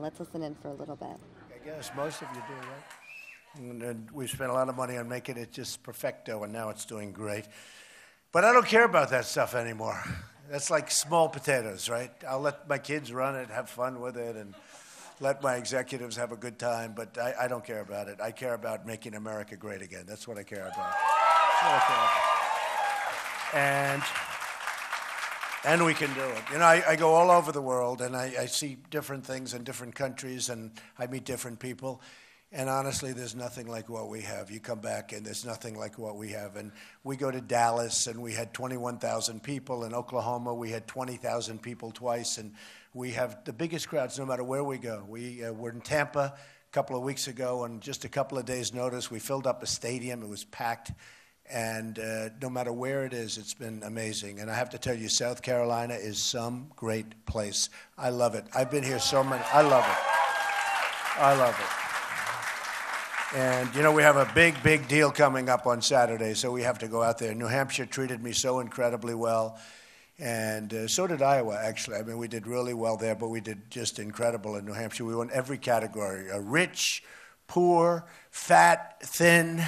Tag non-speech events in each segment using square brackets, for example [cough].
Let's listen in for a little bit. I guess most of you do, right? And, we spent a lot of money on making it just perfecto, and now it's doing great. But I don't care about that stuff anymore. That's like small potatoes, right? I'll let my kids run it, have fun with it, and let my executives have a good time, but I, I don't care about it. I care about making America great again. That's what I care about. That's what I care about. And and we can do it. You know, I, I go all over the world and I, I, see different things in different countries and I meet different people. And honestly, there's nothing like what we have. You come back and there's nothing like what we have. And we go to Dallas and we had 21,000 people. In Oklahoma, we had 20,000 people twice. And we have the biggest crowds no matter where we go. We uh, were in Tampa a couple of weeks ago, and just a couple of days' notice, we filled up a stadium. It was packed. And uh, no matter where it is, it's been amazing. And I have to tell you, South Carolina is some great place. I love it. I've been here so many. I love it. I love it. And you know, we have a big, big deal coming up on Saturday, so we have to go out there. New Hampshire treated me so incredibly well, and uh, so did Iowa. Actually, I mean, we did really well there, but we did just incredible in New Hampshire. We won every category: uh, rich, poor, fat, thin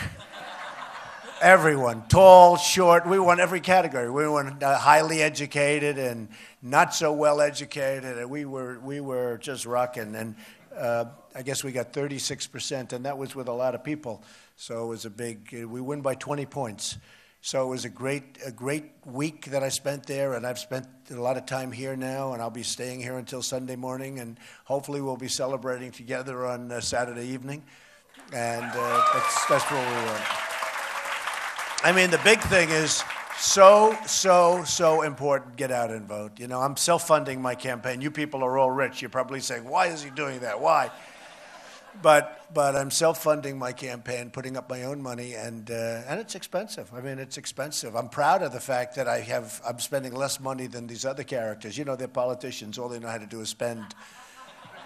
everyone, tall, short. We won every category. We won uh, highly educated and not so well educated. And we were we were just rocking. And uh, I guess we got 36 percent, and that was with a lot of people. So it was a big. We win by 20 points. So it was a great a great week that I spent there, and I've spent a lot of time here now, and I'll be staying here until Sunday morning, and hopefully we'll be celebrating together on uh, Saturday evening. And uh, that's that's what we want. I mean, the big thing is so, so, so important. Get out and vote. You know, I'm self funding my campaign. You people are all rich. You're probably saying, why is he doing that? Why? But, but I'm self funding my campaign, putting up my own money, and, uh, and it's expensive. I mean, it's expensive. I'm proud of the fact that I have, I'm spending less money than these other characters. You know, they're politicians. All they know how to do is spend.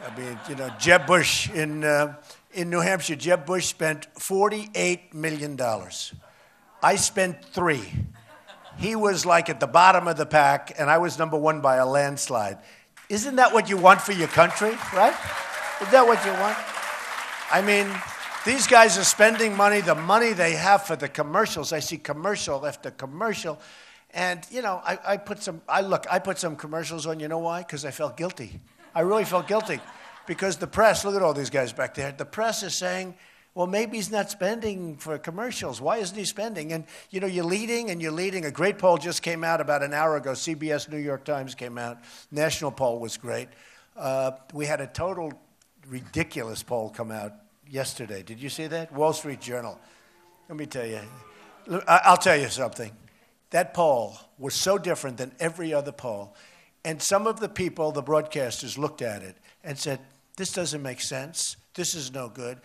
I mean, you know, Jeb Bush in, uh, in New Hampshire, Jeb Bush spent $48 million. I spent three. He was like at the bottom of the pack, and I was number one by a landslide. Isn't that what you want for your country, right? Is that what you want? I mean, these guys are spending money, the money they have for the commercials. I see commercial after commercial. And, you know, I, I put some, I look, I put some commercials on, you know why? Because I felt guilty. I really felt guilty. Because the press, look at all these guys back there, the press is saying, well, maybe he's not spending for commercials. Why isn't he spending? And you know, you're leading and you're leading. A great poll just came out about an hour ago. CBS, New York Times came out. National poll was great. Uh, we had a total ridiculous poll come out yesterday. Did you see that? Wall Street Journal. Let me tell you. I'll tell you something. That poll was so different than every other poll. And some of the people, the broadcasters, looked at it and said, This doesn't make sense. This is no good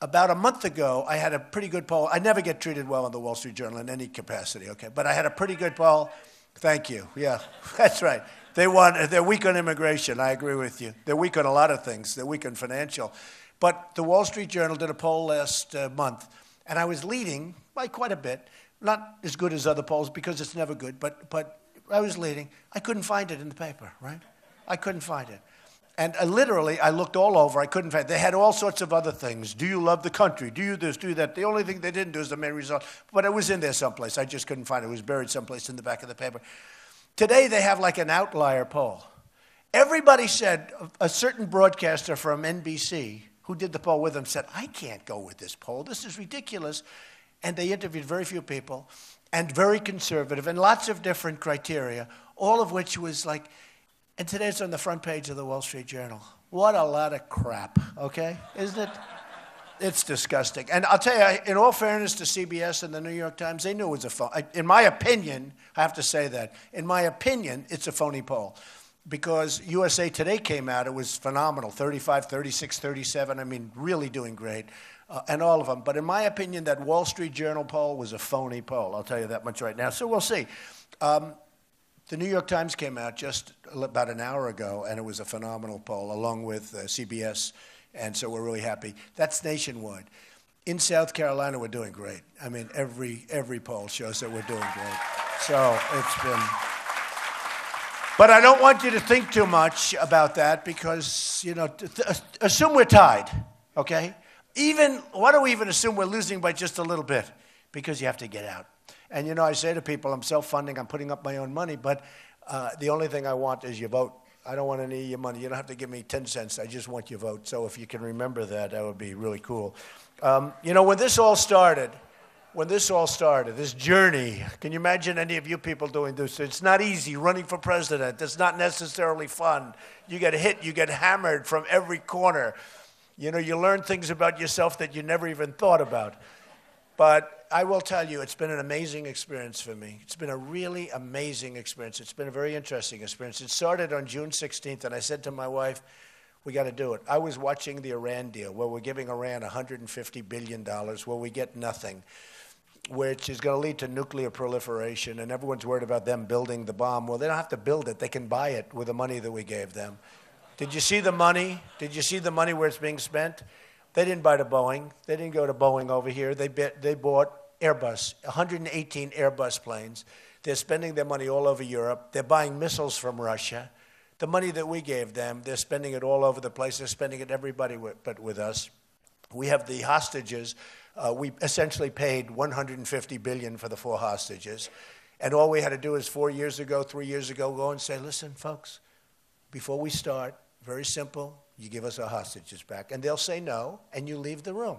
about a month ago, I had a pretty good poll. I never get treated well in the Wall Street Journal in any capacity, okay? But I had a pretty good poll. Thank you. Yeah, [laughs] that's right. They want, they're weak on immigration. I agree with you. They're weak on a lot of things. They're weak on financial. But the Wall Street Journal did a poll last uh, month, and I was leading by quite a bit. Not as good as other polls because it's never good, but, but I was leading. I couldn't find it in the paper, right? I couldn't find it. And uh, literally, I looked all over. I couldn't find. They had all sorts of other things. Do you love the country? Do you this? Do you that? The only thing they didn't do is the main result. But it was in there someplace. I just couldn't find it. It was buried someplace in the back of the paper. Today they have like an outlier poll. Everybody said a certain broadcaster from NBC who did the poll with them said, "I can't go with this poll. This is ridiculous." And they interviewed very few people, and very conservative, and lots of different criteria. All of which was like and today it's on the front page of the Wall Street Journal. What a lot of crap, okay? Isn't it? It's disgusting. And I'll tell you, in all fairness to CBS and the New York Times, they knew it was a phone. In my opinion, I have to say that. In my opinion, it's a phony poll. Because USA Today came out, it was phenomenal 35, 36, 37. I mean, really doing great. Uh, and all of them. But in my opinion, that Wall Street Journal poll was a phony poll. I'll tell you that much right now. So we'll see. Um, the New York Times came out just about an hour ago, and it was a phenomenal poll, along with uh, CBS, and so we're really happy. That's nationwide. In South Carolina, we're doing great. I mean, every every poll shows that we're doing great. So it's been But I don't want you to think too much about that because, you know, th- assume we're tied, okay? Even, why don't we even assume we're losing by just a little bit? Because you have to get out. And, you know, I say to people, I'm self funding, I'm putting up my own money, but uh, the only thing I want is your vote. I don't want any of your money. You don't have to give me 10 cents. I just want your vote. So if you can remember that, that would be really cool. Um, you know, when this all started, when this all started, this journey, can you imagine any of you people doing this? It's not easy running for president. It's not necessarily fun. You get hit, you get hammered from every corner. You know, you learn things about yourself that you never even thought about. But I will tell you, it's been an amazing experience for me. It's been a really amazing experience. It's been a very interesting experience. It started on June 16th, and I said to my wife, we got to do it. I was watching the Iran deal where we're giving Iran $150 billion, where we get nothing, which is going to lead to nuclear proliferation, and everyone's worried about them building the bomb. Well, they don't have to build it, they can buy it with the money that we gave them. Did you see the money? Did you see the money where it's being spent? They didn't buy the Boeing. They didn't go to Boeing over here. They, bit, they bought Airbus, 118 Airbus planes. They're spending their money all over Europe. They're buying missiles from Russia. The money that we gave them, they're spending it all over the place. They're spending it everybody with, but with us. We have the hostages. Uh, we essentially paid 150 billion for the four hostages. And all we had to do is four years ago, three years ago, go and say, listen, folks, before we start, very simple, you give us our hostages back. And they'll say no, and you leave the room.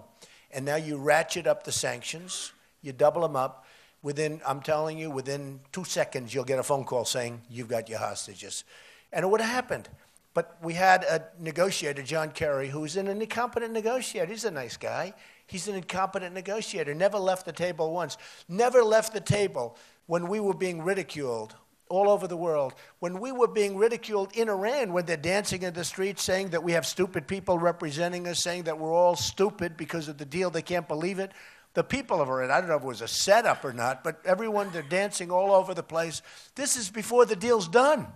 And now you ratchet up the sanctions, you double them up. Within, I'm telling you, within two seconds, you'll get a phone call saying, You've got your hostages. And it would have happened. But we had a negotiator, John Kerry, who's an incompetent negotiator. He's a nice guy. He's an incompetent negotiator. Never left the table once. Never left the table when we were being ridiculed all over the world. When we were being ridiculed in Iran, when they're dancing in the streets saying that we have stupid people representing us, saying that we're all stupid because of the deal, they can't believe it. The people of Iran, I don't know if it was a setup or not, but everyone, they're dancing all over the place. This is before the deal's done.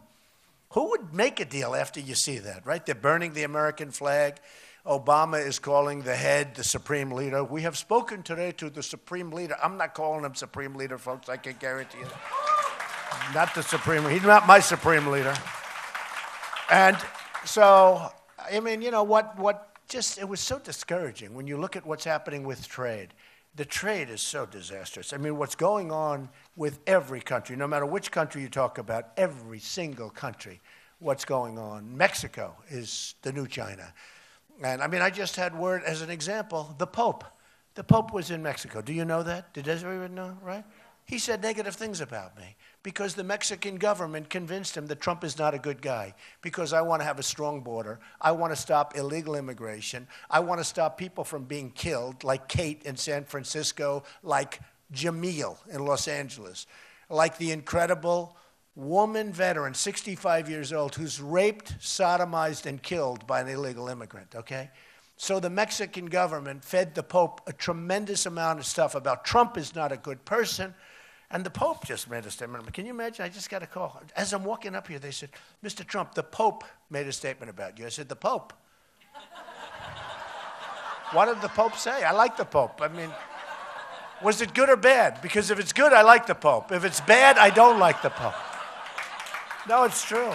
Who would make a deal after you see that, right? They're burning the American flag. Obama is calling the head the supreme leader. We have spoken today to the supreme leader. I'm not calling him supreme leader, folks. I can guarantee you that not the supreme. He's not my supreme leader. And so, I mean, you know what? What just it was so discouraging when you look at what's happening with trade. The trade is so disastrous. I mean, what's going on with every country, no matter which country you talk about, every single country, what's going on. Mexico is the new China. And I mean, I just had word as an example the Pope. The Pope was in Mexico. Do you know that? Did everyone know, right? He said negative things about me because the Mexican government convinced him that Trump is not a good guy. Because I want to have a strong border. I want to stop illegal immigration. I want to stop people from being killed, like Kate in San Francisco, like Jamiel in Los Angeles, like the incredible woman veteran, 65 years old, who's raped, sodomized, and killed by an illegal immigrant, okay? So the Mexican government fed the Pope a tremendous amount of stuff about Trump is not a good person. And the Pope just made a statement. Can you imagine? I just got a call. As I'm walking up here, they said, Mr. Trump, the Pope made a statement about you. I said, The Pope? [laughs] what did the Pope say? I like the Pope. I mean, was it good or bad? Because if it's good, I like the Pope. If it's bad, I don't like the Pope. No, it's true.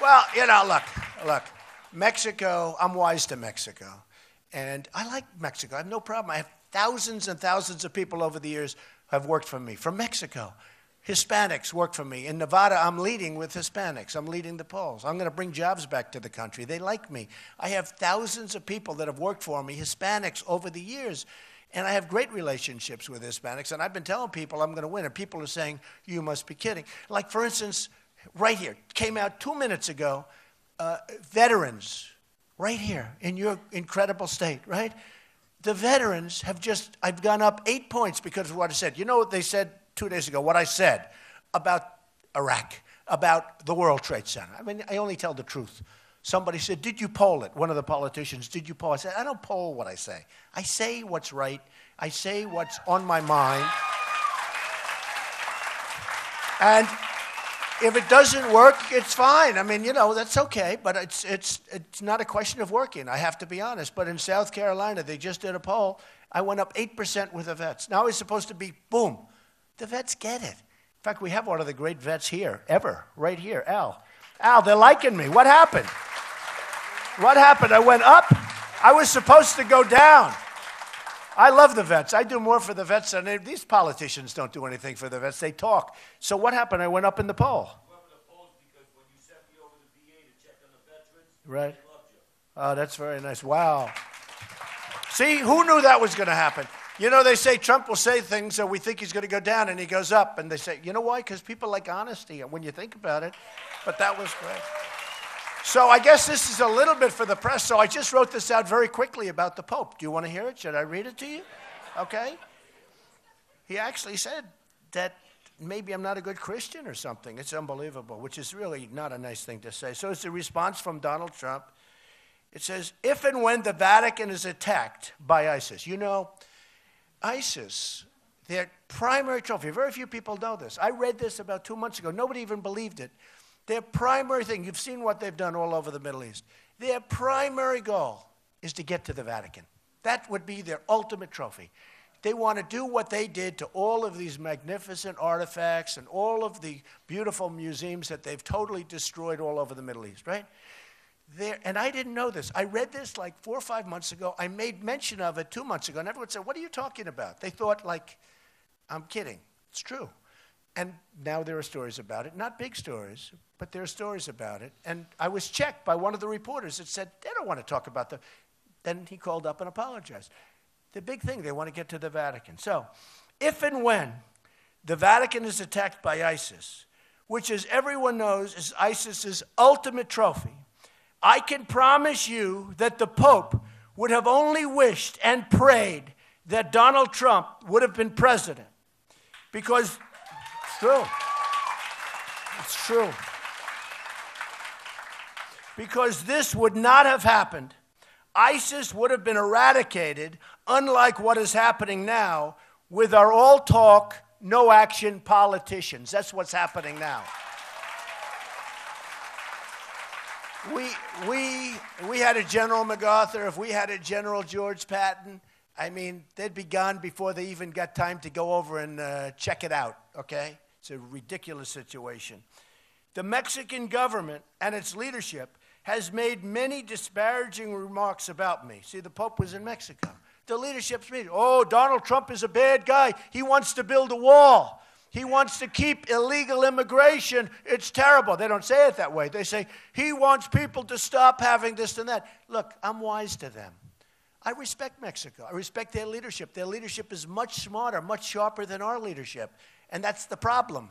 Well, you know, look, look, Mexico, I'm wise to Mexico. And I like Mexico. I have no problem. I have Thousands and thousands of people over the years have worked for me from Mexico. Hispanics work for me. In Nevada, I'm leading with Hispanics. I'm leading the polls. I'm going to bring jobs back to the country. They like me. I have thousands of people that have worked for me, Hispanics, over the years. And I have great relationships with Hispanics. And I've been telling people I'm going to win. And people are saying, you must be kidding. Like, for instance, right here, came out two minutes ago, uh, veterans, right here in your incredible state, right? The veterans have just, I've gone up eight points because of what I said. You know what they said two days ago, what I said about Iraq, about the World Trade Center. I mean, I only tell the truth. Somebody said, Did you poll it? One of the politicians, Did you poll? I said, I don't poll what I say. I say what's right, I say what's on my mind. And if it doesn't work, it's fine. I mean, you know, that's okay, but it's, it's, it's not a question of working, I have to be honest. But in South Carolina, they just did a poll. I went up 8% with the vets. Now it's supposed to be boom. The vets get it. In fact, we have one of the great vets here, ever, right here, Al. Al, they're liking me. What happened? What happened? I went up. I was supposed to go down. I love the vets. I do more for the vets than these politicians don't do anything for the vets. They talk. So what happened? I went up in the poll. Right. Oh, that's very nice. Wow. See, who knew that was going to happen? You know, they say Trump will say things so we think he's going to go down and he goes up. And they say, you know why? Because people like honesty when you think about it. But that was great. So I guess this is a little bit for the press. So I just wrote this out very quickly about the Pope. Do you want to hear it? Should I read it to you? Okay. He actually said that maybe I'm not a good Christian or something. It's unbelievable, which is really not a nice thing to say. So it's a response from Donald Trump. It says, if and when the Vatican is attacked by ISIS, you know, ISIS, their primary trophy, very few people know this. I read this about two months ago. Nobody even believed it. Their primary thing, you've seen what they've done all over the Middle East. Their primary goal is to get to the Vatican. That would be their ultimate trophy. They want to do what they did to all of these magnificent artifacts and all of the beautiful museums that they've totally destroyed all over the Middle East, right? there, and I didn't know this. I read this like four or five months ago. I made mention of it two months ago, and everyone said, What are you talking about? They thought, like, I'm kidding. It's true. And now there are stories about it, not big stories, but there are stories about it. And I was checked by one of the reporters that said, They don't want to talk about the. Then he called up and apologized. The big thing, they want to get to the Vatican. So, if and when the Vatican is attacked by ISIS, which, as everyone knows, is ISIS's ultimate trophy, I can promise you that the Pope would have only wished and prayed that Donald Trump would have been president. Because true. It's true. Because this would not have happened. ISIS would have been eradicated, unlike what is happening now with our all talk, no action politicians. That's what's happening now. we, we, we had a General MacArthur, if we had a General George Patton, I mean, they'd be gone before they even got time to go over and uh, check it out, okay? It's a ridiculous situation. The Mexican government and its leadership has made many disparaging remarks about me. See, the Pope was in Mexico. The leadership's meeting. Oh, Donald Trump is a bad guy. He wants to build a wall. He wants to keep illegal immigration. It's terrible. They don't say it that way. They say, he wants people to stop having this and that. Look, I'm wise to them. I respect Mexico. I respect their leadership. Their leadership is much smarter, much sharper than our leadership. And that's the problem.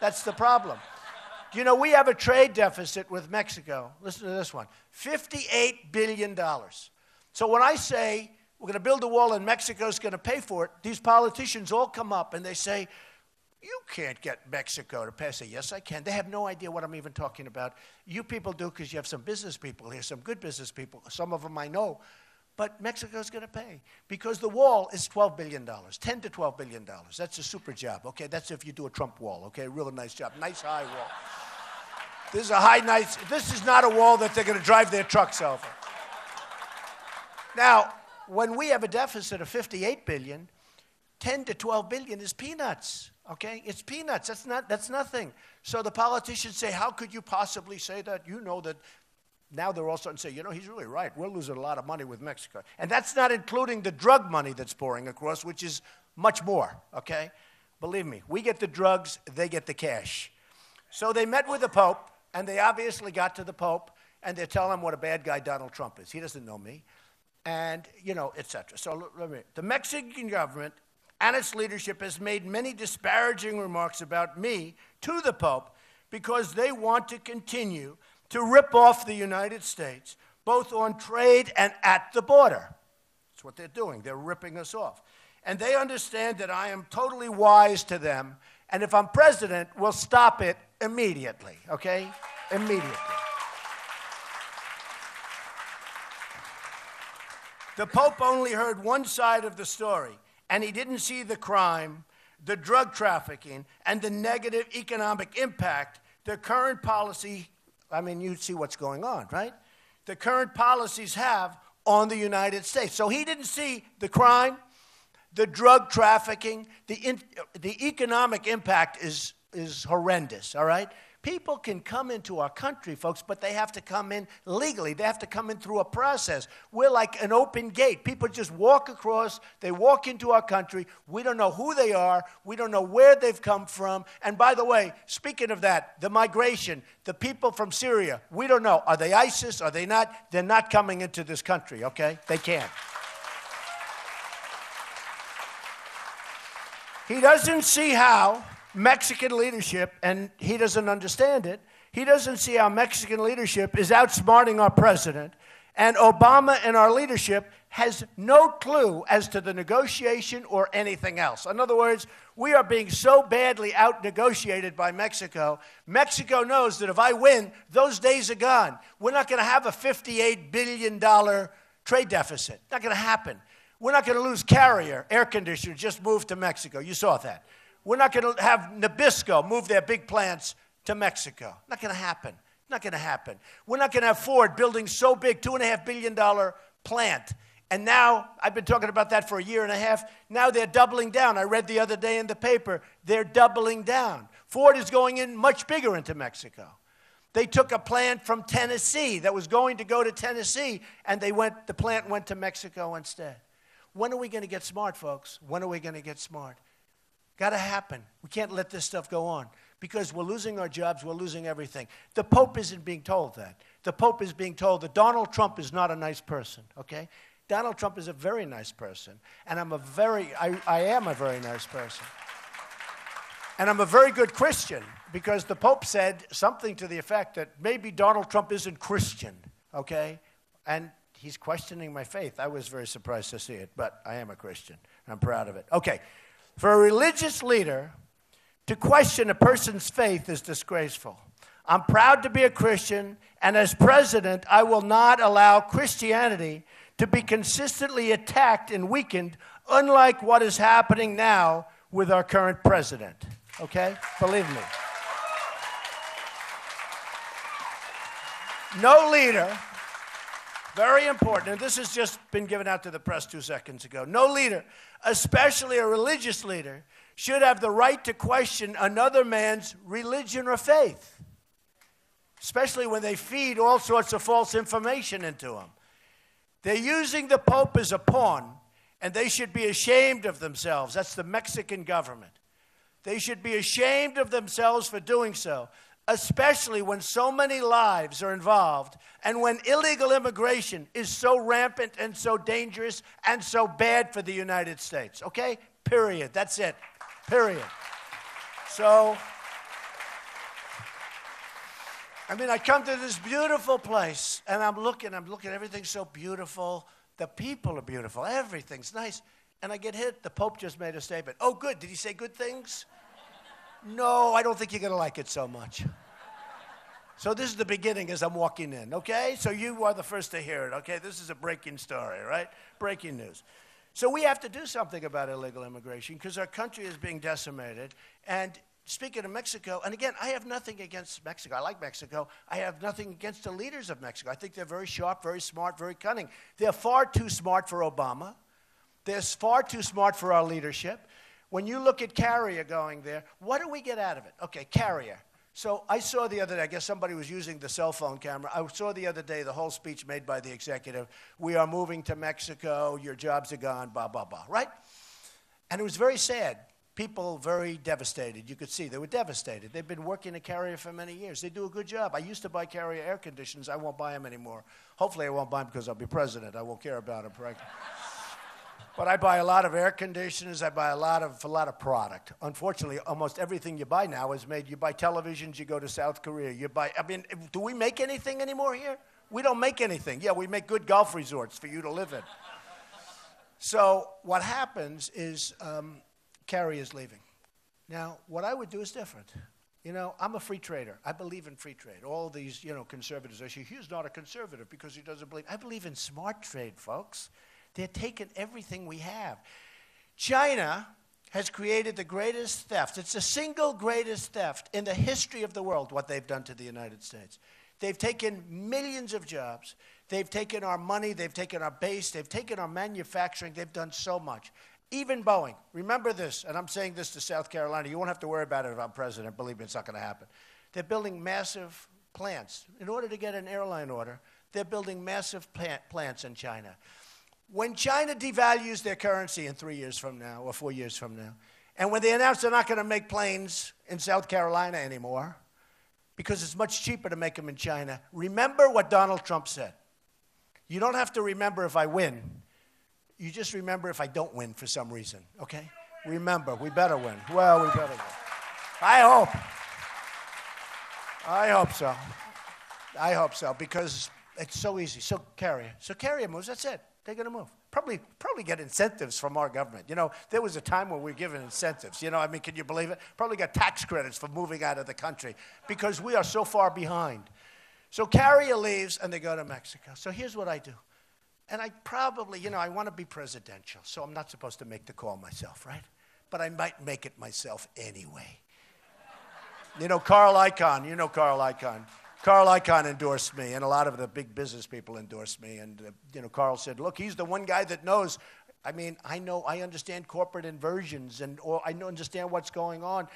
That's the problem. You know we have a trade deficit with Mexico? Listen to this one $58 billion. So when I say we're going to build a wall and Mexico's going to pay for it, these politicians all come up and they say, you can't get Mexico to pass it. Yes, I can. They have no idea what I'm even talking about. You people do because you have some business people here, some good business people. Some of them I know. But Mexico's going to pay because the wall is $12 billion, 10 to $12 billion. That's a super job, okay? That's if you do a Trump wall, okay? Real nice job. Nice high wall. This is a high, nice, this is not a wall that they're going to drive their trucks over. Now, when we have a deficit of 58 billion, 10 to 12 billion is peanuts. Okay? It's peanuts. That's not that's nothing. So the politicians say, How could you possibly say that? You know that now they're all starting to say, you know, he's really right. We're losing a lot of money with Mexico. And that's not including the drug money that's pouring across, which is much more, okay? Believe me, we get the drugs, they get the cash. So they met with the Pope, and they obviously got to the Pope, and they're telling him what a bad guy Donald Trump is. He doesn't know me, and, you know, etc. So let me, the Mexican government and its leadership has made many disparaging remarks about me to the Pope because they want to continue to rip off the United States, both on trade and at the border. That's what they're doing. They're ripping us off. And they understand that I am totally wise to them, and if I'm president, we'll stop it immediately, okay? Immediately. The Pope only heard one side of the story and he didn't see the crime, the drug trafficking, and the negative economic impact the current policy, I mean, you see what's going on, right? The current policies have on the United States. So he didn't see the crime, the drug trafficking, the, in, the economic impact is is horrendous, all right? People can come into our country, folks, but they have to come in legally. They have to come in through a process. We're like an open gate. People just walk across, they walk into our country. We don't know who they are, we don't know where they've come from. And by the way, speaking of that, the migration, the people from Syria, we don't know. Are they ISIS? Are they not? They're not coming into this country, okay? They can't. He doesn't see how Mexican leadership, and he doesn't understand it, he doesn't see how Mexican leadership is outsmarting our president, and Obama and our leadership has no clue as to the negotiation or anything else. In other words, we are being so badly out negotiated by Mexico. Mexico knows that if I win, those days are gone. We're not going to have a $58 billion trade deficit. Not going to happen. We're not going to lose Carrier, air conditioner, just moved to Mexico. You saw that. We're not going to have Nabisco move their big plants to Mexico. Not going to happen. Not going to happen. We're not going to have Ford building so big, $2.5 billion plant. And now, I've been talking about that for a year and a half. Now they're doubling down. I read the other day in the paper, they're doubling down. Ford is going in much bigger into Mexico. They took a plant from Tennessee that was going to go to Tennessee, and they went, the plant went to Mexico instead. When are we going to get smart, folks? When are we going to get smart? Got to happen. We can't let this stuff go on because we're losing our jobs, we're losing everything. The Pope isn't being told that. The Pope is being told that Donald Trump is not a nice person, okay? Donald Trump is a very nice person, and I'm a very, I, I am a very nice person. And I'm a very good Christian because the Pope said something to the effect that maybe Donald Trump isn't Christian, okay? And he's questioning my faith. I was very surprised to see it, but I am a Christian. I'm proud of it. Okay. For a religious leader to question a person's faith is disgraceful. I'm proud to be a Christian, and as president, I will not allow Christianity to be consistently attacked and weakened, unlike what is happening now with our current president. Okay? Believe me. No leader, very important, and this has just been given out to the press two seconds ago. No leader especially a religious leader, should have the right to question another man's religion or faith, especially when they feed all sorts of false information into them. They're using the Pope as a pawn, and they should be ashamed of themselves. That's the Mexican government. They should be ashamed of themselves for doing so especially when so many lives are involved and when illegal immigration is so rampant and so dangerous and so bad for the United States. Okay? Period. That's it. Period. So, I mean, I come to this beautiful place and I'm looking, I'm looking, everything's so beautiful. The people are beautiful, everything's nice. And I get hit. The Pope just made a statement. Oh, good. Did he say good things? No, I don't think you're going to like it so much. So this is the beginning as I'm walking in, okay? So you are the first to hear it, okay? This is a breaking story, right? Breaking news. So we have to do something about illegal immigration because our country is being decimated. And speaking of Mexico, and again, I have nothing against Mexico. I like Mexico. I have nothing against the leaders of Mexico. I think they're very sharp, very smart, very cunning. They're far too smart for Obama. They're far too smart for our leadership. When you look at Carrier going there, what do we get out of it? Okay, Carrier. So I saw the other day, I guess somebody was using the cell phone camera. I saw the other day the whole speech made by the executive. We are moving to Mexico, your jobs are gone, blah, blah, blah, right? And it was very sad. People very devastated. You could see they were devastated. They've been working at Carrier for many years. They do a good job. I used to buy Carrier air conditioners. I won't buy them anymore. Hopefully, I won't buy them because I'll be president. I won't care about them. Right? But I buy a lot of air conditioners. I buy a lot of a lot of product. Unfortunately, almost everything you buy now is made. You buy televisions. You go to South Korea. You buy. I mean, do we make anything anymore here? We don't make anything. Yeah, we make good golf resorts for you to live in. so what happens is um, Carrier is leaving. Now, what I would do is different. You know, I'm a free trader. I believe in free trade. All these, you know, conservatives, I say, he's not a conservative because he doesn't believe. I believe in smart trade, folks. They're taking everything we have. China has created the greatest theft. It's the single greatest theft in the history of the world, what they've done to the United States. They've taken millions of jobs. They've taken our money. They've taken our base. They've taken our manufacturing. They've done so much. Even Boeing. Remember this, and I'm saying this to South Carolina. You won't have to worry about it if I'm president. Believe me, it's not going to happen. They're building massive plants. In order to get an airline order, they're building massive plant, plants in China. When China devalues their currency in three years from now or four years from now, and when they announce they're not going to make planes in South Carolina anymore because it's much cheaper to make them in China, remember what Donald Trump said. You don't have to remember if I win. You just remember if I don't win for some reason, okay? Remember, we better win. Well, we better win. I hope. I hope so. I hope so because it's so easy. So carrier. So carrier moves, that's it. They're going to move. Probably, probably get incentives from our government. You know, there was a time when we were given incentives. You know, I mean, can you believe it? Probably got tax credits for moving out of the country because we are so far behind. So carrier leaves and they go to Mexico. So here's what I do. And I probably, you know, I want to be presidential, so I'm not supposed to make the call myself, right? But I might make it myself anyway. You know, Carl Icahn, you know Carl Icahn. Carl Icahn endorsed me, and a lot of the big business people endorsed me. And, uh, you know, Carl said, look, he's the one guy that knows I mean, I know, I understand corporate inversions and or I understand what's going on.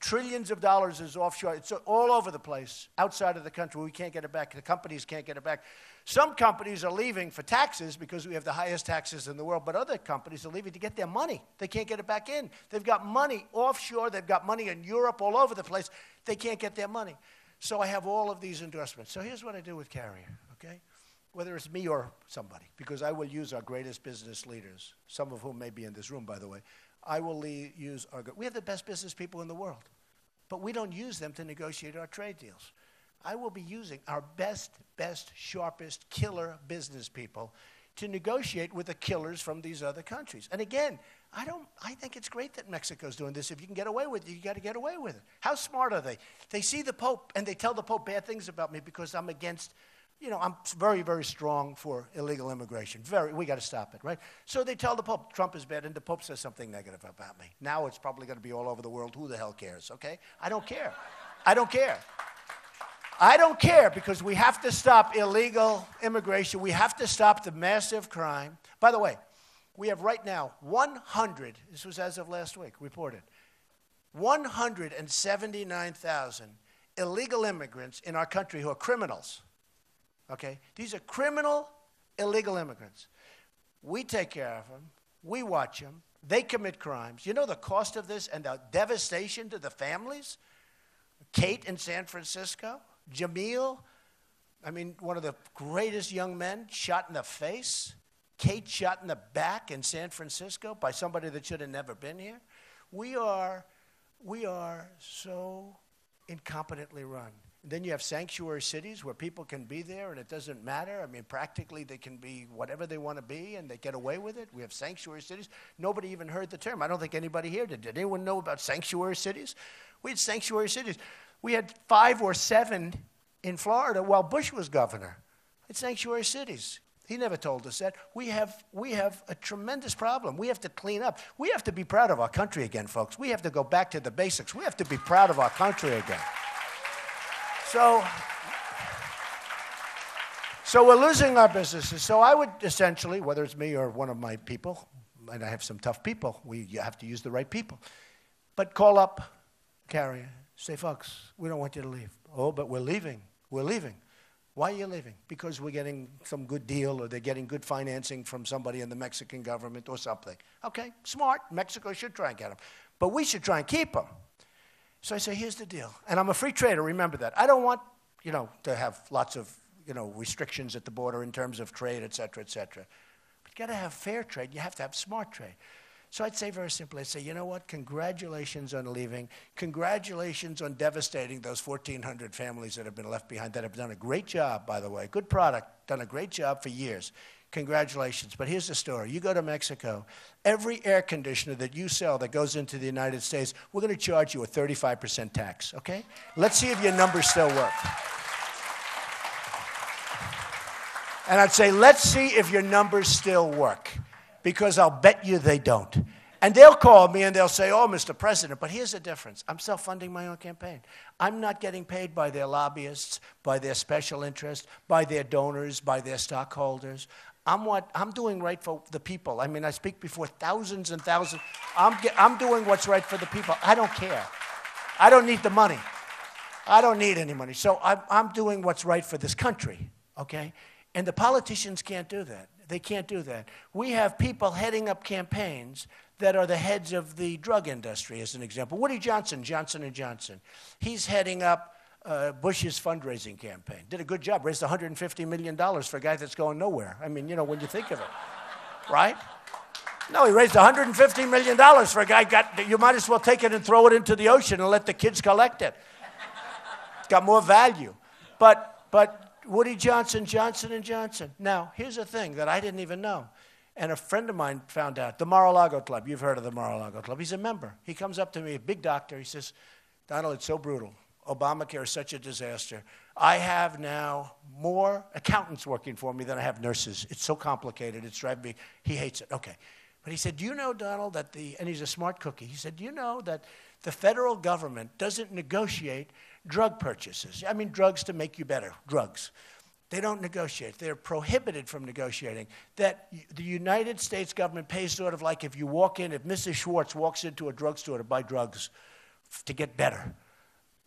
Trillions of dollars is offshore. It's all over the place, outside of the country. We can't get it back. The companies can't get it back. Some companies are leaving for taxes because we have the highest taxes in the world, but other companies are leaving to get their money. They can't get it back in. They've got money offshore, they've got money in Europe, all over the place. They can't get their money. So I have all of these endorsements. So here's what I do with Carrier, okay? whether it's me or somebody, because I will use our greatest business leaders, some of whom may be in this room, by the way. I will use our, we have the best business people in the world, but we don't use them to negotiate our trade deals. I will be using our best, best, sharpest, killer business people to negotiate with the killers from these other countries. And again, I don't I think it's great that Mexico's doing this. If you can get away with it, you got to get away with it. How smart are they? They see the Pope and they tell the Pope bad things about me because I'm against you know, I'm very, very strong for illegal immigration. Very, we got to stop it, right? So they tell the Pope Trump is bad, and the Pope says something negative about me. Now it's probably going to be all over the world. Who the hell cares? Okay, I don't care. I don't care. I don't care because we have to stop illegal immigration. We have to stop the massive crime. By the way, we have right now 100. This was as of last week reported. 179,000 illegal immigrants in our country who are criminals Okay? These are criminal, illegal immigrants. We take care of them, we watch them, they commit crimes. You know the cost of this and the devastation to the families? Kate in San Francisco, Jamiel, I mean, one of the greatest young men shot in the face. Kate shot in the back in San Francisco by somebody that should have never been here. We are, we are so incompetently run. Then you have sanctuary cities where people can be there and it doesn't matter. I mean, practically they can be whatever they want to be and they get away with it. We have sanctuary cities. Nobody even heard the term. I don't think anybody here did. Did anyone know about sanctuary cities? We had sanctuary cities. We had five or seven in Florida while Bush was governor. It's sanctuary cities. He never told us that. We have, we have a tremendous problem. We have to clean up. We have to be proud of our country again, folks. We have to go back to the basics. We have to be proud of our country again. So, so we're losing our businesses. So I would essentially, whether it's me or one of my people, and I have some tough people, we you have to use the right people. But call up carrier, say, folks, we don't want you to leave. Oh, but we're leaving. We're leaving. Why are you leaving? Because we're getting some good deal or they're getting good financing from somebody in the Mexican government or something. Okay, smart. Mexico should try and get them. But we should try and keep them. So I say, here's the deal. And I'm a free trader, remember that. I don't want, you know, to have lots of, you know, restrictions at the border in terms of trade, et cetera, et cetera. But you got to have fair trade. You have to have smart trade. So I'd say very simply, I'd say, you know what? Congratulations on leaving. Congratulations on devastating those 1,400 families that have been left behind that have done a great job, by the way. Good product, done a great job for years. Congratulations. But here's the story. You go to Mexico, every air conditioner that you sell that goes into the United States, we're going to charge you a 35% tax, okay? Let's see if your numbers still work. And I'd say, let's see if your numbers still work, because I'll bet you they don't. And they'll call me and they'll say, Oh, Mr. President, but here's the difference. I'm self funding my own campaign. I'm not getting paid by their lobbyists, by their special interests, by their donors, by their stockholders. I'm what I'm doing right for the people. I mean, I speak before thousands and thousands. I'm, I'm doing what's right for the people. I don't care. I don't need the money. I don't need any money. So I'm, I'm doing what's right for this country, okay? And the politicians can't do that. They can't do that. We have people heading up campaigns that are the heads of the drug industry, as an example. Woody Johnson, Johnson & Johnson. He's heading up uh, Bush's fundraising campaign. Did a good job, raised $150 million for a guy that's going nowhere. I mean, you know, when you think of it, [laughs] right? No, he raised $150 million for a guy got, you might as well take it and throw it into the ocean and let the kids collect it. It's got more value. But, but Woody Johnson, Johnson and Johnson. Now, here's a thing that I didn't even know. And a friend of mine found out, the Mar-a-Lago Club. You've heard of the Mar-a-Lago Club. He's a member. He comes up to me, a big doctor. He says, Donald, it's so brutal. Obamacare is such a disaster. I have now more accountants working for me than I have nurses. It's so complicated. It's driving me. He hates it. Okay. But he said, Do you know, Donald, that the, and he's a smart cookie. He said, Do you know that the federal government doesn't negotiate drug purchases? I mean, drugs to make you better, drugs. They don't negotiate. They're prohibited from negotiating. That the United States government pays sort of like if you walk in, if Mrs. Schwartz walks into a drugstore to buy drugs to get better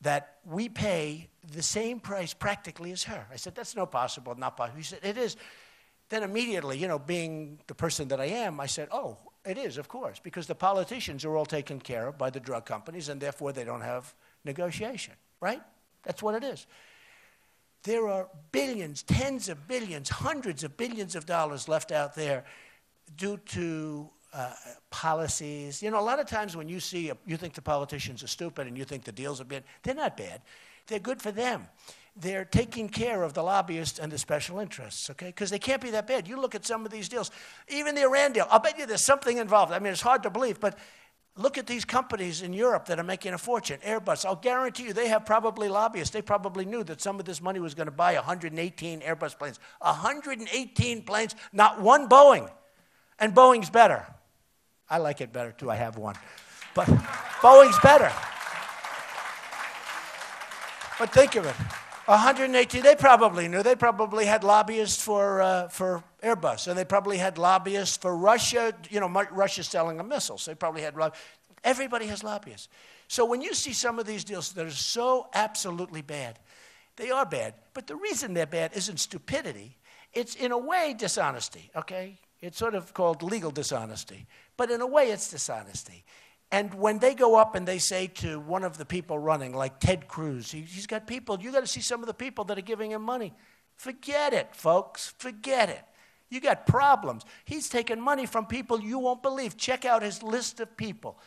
that we pay the same price practically as her. I said, that's no possible, not possible. He said, it is. Then immediately, you know, being the person that I am, I said, oh, it is, of course, because the politicians are all taken care of by the drug companies, and therefore they don't have negotiation, right? That's what it is. There are billions, tens of billions, hundreds of billions of dollars left out there due to uh, policies. You know, a lot of times when you see, a, you think the politicians are stupid and you think the deals are bad, they're not bad. They're good for them. They're taking care of the lobbyists and the special interests, okay? Because they can't be that bad. You look at some of these deals, even the Iran deal, I'll bet you there's something involved. I mean, it's hard to believe, but look at these companies in Europe that are making a fortune. Airbus, I'll guarantee you, they have probably lobbyists. They probably knew that some of this money was going to buy 118 Airbus planes. 118 planes, not one Boeing. And Boeing's better. I like it better too. I have one. But [laughs] Boeing's better. But think of it 118, they probably knew. They probably had lobbyists for, uh, for Airbus, and they probably had lobbyists for Russia. You know, Russia's selling missiles. They probably had lobbyists. Everybody has lobbyists. So when you see some of these deals that are so absolutely bad, they are bad. But the reason they're bad isn't stupidity, it's in a way dishonesty, okay? It's sort of called legal dishonesty. But in a way, it's dishonesty. And when they go up and they say to one of the people running, like Ted Cruz, he, has got people, you got to see some of the people that are giving him money. Forget it, folks. Forget it. You got problems. He's taking money from people you won't believe. Check out his list of people.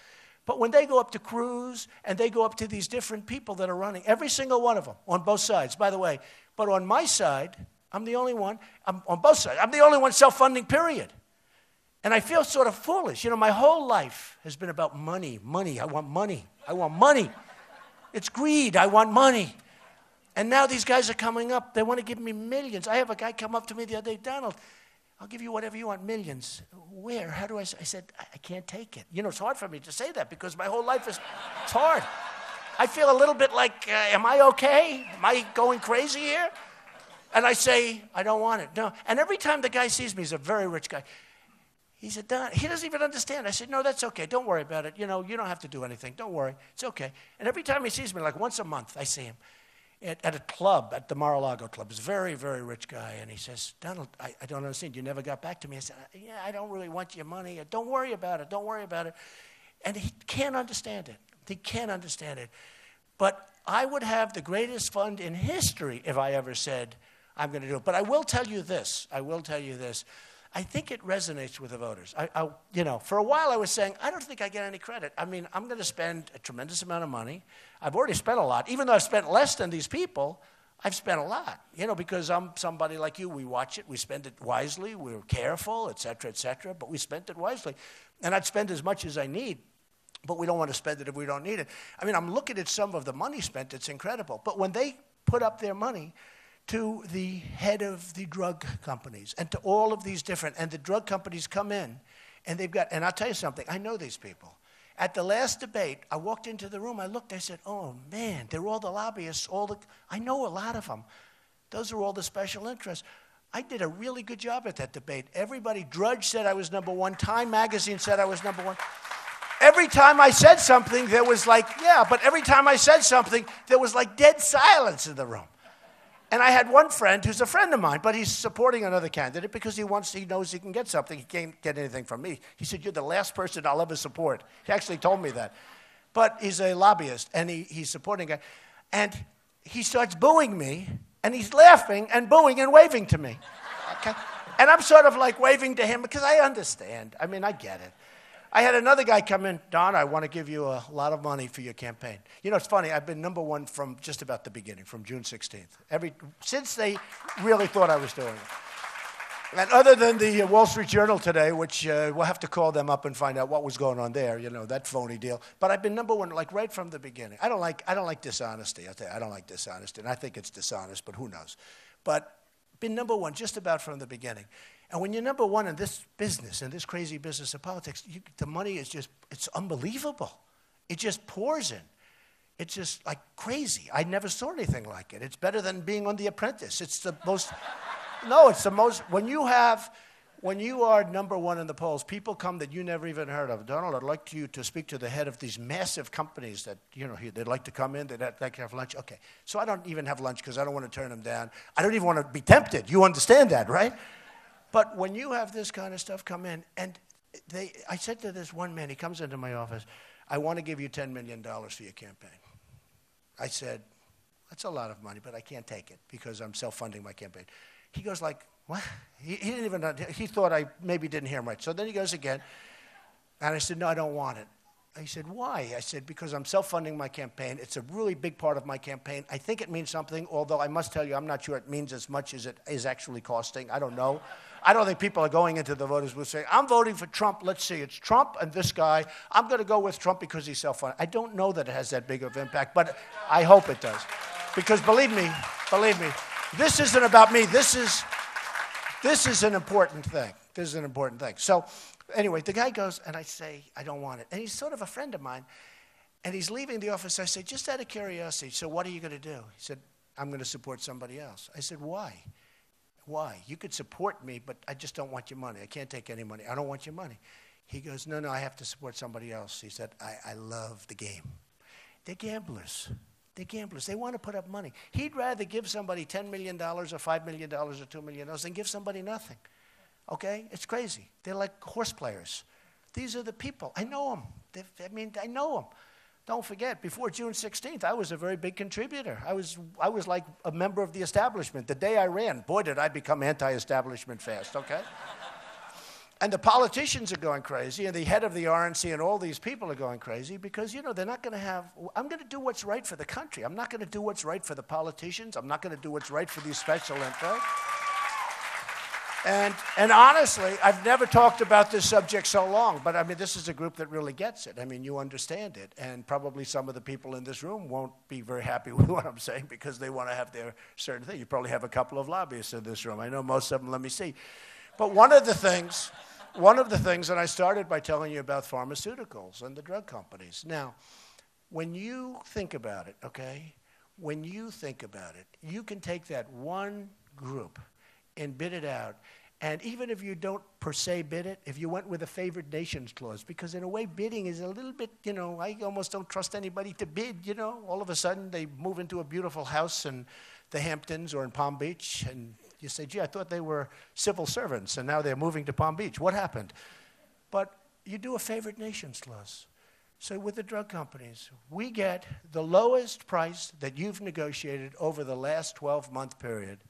But when they go up to Cruz and they go up to these different people that are running, every single one of them on both sides, by the way, but on my side, I'm the only one, I'm on both sides, I'm the only one self funding, period. And I feel sort of foolish. You know, my whole life has been about money, money. I want money. I want money. It's greed. I want money. And now these guys are coming up. They want to give me millions. I have a guy come up to me the other day, Donald, I'll give you whatever you want, millions. Where? How do I? I said, I can't take it. You know, it's hard for me to say that because my whole life is, it's hard. I feel a little bit like, uh, am I okay? Am I going crazy here? And I say, I don't want it. No. And every time the guy sees me, he's a very rich guy. He said, Don, he doesn't even understand. I said, no, that's okay. Don't worry about it. You know, you don't have to do anything. Don't worry. It's okay. And every time he sees me, like once a month, I see him at, at a club, at the Mar-a-Lago club. He's a very, very rich guy. And he says, Donald, I, I don't understand. You never got back to me. I said, uh, yeah, I don't really want your money. Uh, don't worry about it. Don't worry about it. And he can't understand it. He can't understand it. But I would have the greatest fund in history if I ever said, I'm going to do it. But I will tell you this. I will tell you this. I think it resonates with the voters. I, I, you know, for a while I was saying, I don't think I get any credit. I mean, I'm going to spend a tremendous amount of money. I've already spent a lot. Even though I've spent less than these people, I've spent a lot, you know, because I'm somebody like you. We watch it, we spend it wisely, we're careful, et cetera, et cetera, but we spent it wisely. And I'd spend as much as I need, but we don't want to spend it if we don't need it. I mean, I'm looking at some of the money spent, it's incredible. But when they put up their money, to the head of the drug companies and to all of these different, and the drug companies come in and they've got, and I'll tell you something, I know these people. At the last debate, I walked into the room, I looked, I said, oh man, they're all the lobbyists, all the, I know a lot of them. Those are all the special interests. I did a really good job at that debate. Everybody, Drudge said I was number one, Time Magazine said I was number one. Every time I said something, there was like, yeah, but every time I said something, there was like dead silence in the room. And I had one friend who's a friend of mine, but he's supporting another candidate because he wants, he knows he can get something. He can't get anything from me. He said, You're the last person I'll ever support. He actually told me that. But he's a lobbyist and he, he's supporting it. And he starts booing me and he's laughing and booing and waving to me. Okay? And I'm sort of like waving to him because I understand. I mean, I get it. I had another guy come in, Don, I want to give you a lot of money for your campaign. You know, it's funny, I've been number one from just about the beginning, from June 16th. Every, since they really thought I was doing it. And other than the uh, Wall Street Journal today, which uh, we'll have to call them up and find out what was going on there, you know, that phony deal. But I've been number one, like right from the beginning. I don't like, I don't like dishonesty. I, you, I don't like dishonesty, and I think it's dishonest, but who knows? But been number one just about from the beginning. And when you're number one in this business, in this crazy business of politics, you, the money is just, it's unbelievable. It just pours in. It's just like crazy. I never saw anything like it. It's better than being on The Apprentice. It's the most, [laughs] no, it's the most, when you have, when you are number one in the polls, people come that you never even heard of. Donald, I'd like you to speak to the head of these massive companies that, you know, they'd like to come in, they'd like to have lunch. Okay. So I don't even have lunch because I don't want to turn them down. I don't even want to be tempted. You understand that, right? But when you have this kind of stuff come in, and they, I said to this one man, he comes into my office, I want to give you $10 million for your campaign. I said, that's a lot of money, but I can't take it because I'm self-funding my campaign. He goes like, what? He, he didn't even, he thought I maybe didn't hear him right. So then he goes again, and I said, no, I don't want it. He said, Why? I said, Because I'm self funding my campaign. It's a really big part of my campaign. I think it means something, although I must tell you, I'm not sure it means as much as it is actually costing. I don't know. I don't think people are going into the voters booth saying, I'm voting for Trump. Let's see, it's Trump and this guy. I'm going to go with Trump because he's self funding. I don't know that it has that big of impact, but I hope it does. Because believe me, believe me, this isn't about me. This is, this is an important thing. This is an important thing. So, anyway, the guy goes, and I say, I don't want it. And he's sort of a friend of mine. And he's leaving the office. I say, just out of curiosity, so what are you going to do? He said, I'm going to support somebody else. I said, why? Why? You could support me, but I just don't want your money. I can't take any money. I don't want your money. He goes, No, no, I have to support somebody else. He said, I, I love the game. They're gamblers. They're gamblers. They want to put up money. He'd rather give somebody $10 million or $5 million or $2 million than give somebody nothing. Okay? It's crazy. They're like horse players. These are the people. I know them. They've, I mean, I know them. Don't forget, before June 16th, I was a very big contributor. I was, I was like a member of the establishment. The day I ran, boy, did I become anti establishment fast, okay? and the politicians are going crazy, and the head of the RNC and all these people are going crazy because, you know, they're not going to have. I'm going to do what's right for the country. I'm not going to do what's right for the politicians. I'm not going to do what's right for these special interests. And, and honestly, I've never talked about this subject so long, but I mean, this is a group that really gets it. I mean, you understand it. And probably some of the people in this room won't be very happy [laughs] with what I'm saying because they want to have their certain thing. You probably have a couple of lobbyists in this room. I know most of them, let me see. But one of the things, one of the things, and I started by telling you about pharmaceuticals and the drug companies. Now, when you think about it, okay, when you think about it, you can take that one group and bid it out. And even if you don't per se bid it, if you went with a favored nations clause, because in a way bidding is a little bit, you know, I almost don't trust anybody to bid, you know. All of a sudden they move into a beautiful house in the Hamptons or in Palm Beach, and you say, gee, I thought they were civil servants, and now they're moving to Palm Beach. What happened? But you do a favored nations clause. So with the drug companies, we get the lowest price that you've negotiated over the last 12 month period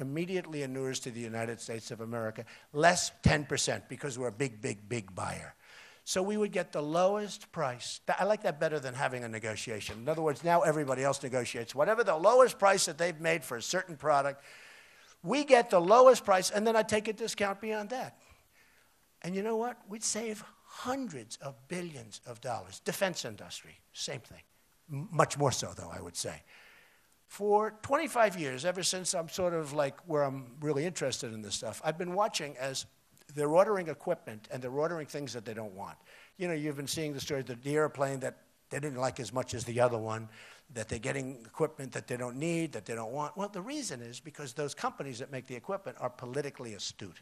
immediately inures to the United States of America, less 10% because we're a big, big, big buyer. So we would get the lowest price. I like that better than having a negotiation. In other words, now everybody else negotiates. Whatever the lowest price that they've made for a certain product, we get the lowest price, and then I take a discount beyond that. And you know what? We'd save hundreds of billions of dollars. Defense industry, same thing. M- much more so, though, I would say for 25 years, ever since I'm sort of like where I'm really interested in this stuff, I've been watching as they're ordering equipment and they're ordering things that they don't want. You know, you've been seeing the story, of the airplane that they didn't like as much as the other one, that they're getting equipment that they don't need, that they don't want. Well, the reason is because those companies that make the equipment are politically astute.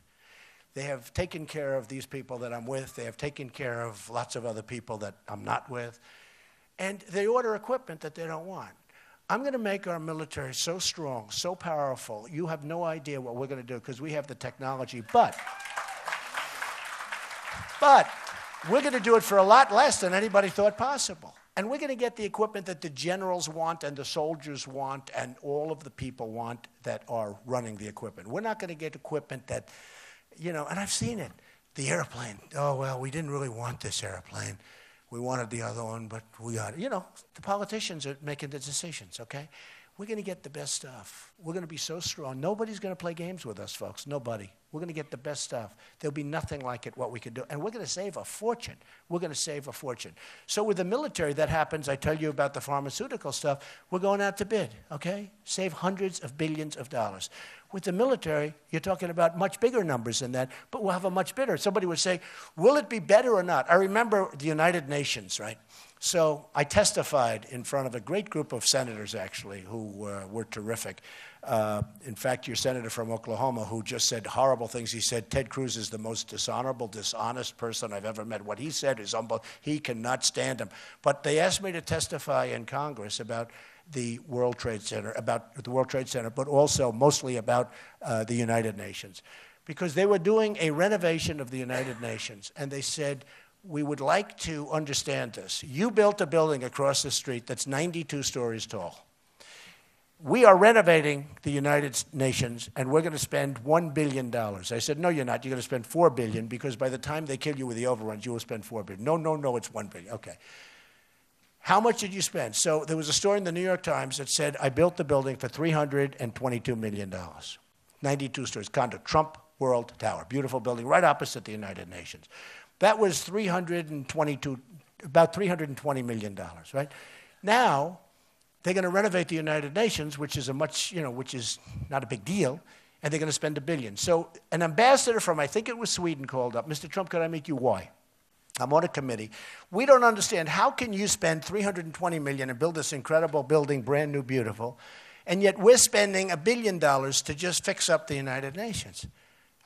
They have taken care of these people that I'm with, they have taken care of lots of other people that I'm not with, and they order equipment that they don't want. I'm going to make our military so strong, so powerful, you have no idea what we're going to do because we have the technology. But, but we're going to do it for a lot less than anybody thought possible. And we're going to get the equipment that the generals want and the soldiers want and all of the people want that are running the equipment. We're not going to get equipment that, you know, and I've seen it. The airplane. Oh, well, we didn't really want this airplane. We wanted the other one, but we got it. You know, the politicians are making the decisions, okay? We're going to get the best stuff. We're going to be so strong. Nobody's going to play games with us, folks. Nobody. We're going to get the best stuff. There'll be nothing like it, what we could do. And we're going to save a fortune. We're going to save a fortune. So, with the military, that happens. I tell you about the pharmaceutical stuff. We're going out to bid, okay? Save hundreds of billions of dollars. With the military, you're talking about much bigger numbers than that, but we'll have a much better. Somebody would say, Will it be better or not? I remember the United Nations, right? So I testified in front of a great group of senators, actually, who uh, were terrific. Uh, in fact, your senator from Oklahoma, who just said horrible things, he said Ted Cruz is the most dishonorable, dishonest person I've ever met. What he said is unbelievable. He cannot stand him. But they asked me to testify in Congress about the World Trade Center, about the World Trade Center, but also mostly about uh, the United Nations. Because they were doing a renovation of the United Nations, and they said, we would like to understand this. You built a building across the street that's 92 stories tall. We are renovating the United Nations and we're going to spend $1 billion. I said, No, you're not. You're going to spend 4 billion because by the time they kill you with the overruns, you will spend $4 billion. No, no, no, it's 1 billion. Okay. How much did you spend? So there was a story in the New York Times that said, I built the building for $322 million. 92 stories, condo, Trump World Tower, beautiful building right opposite the United Nations. That was 322, about $320 million, right? Now, they're going to renovate the United Nations, which is a much, you know, which is not a big deal, and they're going to spend a billion. So an ambassador from, I think it was Sweden, called up, Mr. Trump, could I meet you? Why? I'm on a committee. We don't understand how can you spend 320 million and build this incredible building, brand new, beautiful, and yet we're spending a billion dollars to just fix up the United Nations.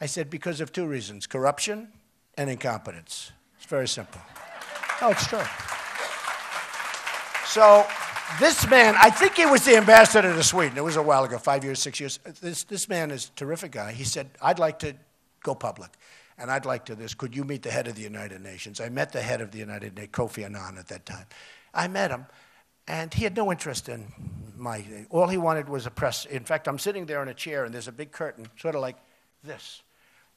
I said because of two reasons: corruption and incompetence. It's very simple. Oh, it's true. So, this man, I think he was the ambassador to Sweden. It was a while ago, five years, six years. This, this man is a terrific guy. He said, I'd like to go public, and I'd like to this. Could you meet the head of the United Nations? I met the head of the United Nations, Kofi Annan, at that time. I met him, and he had no interest in my. All he wanted was a press. In fact, I'm sitting there in a chair, and there's a big curtain, sort of like this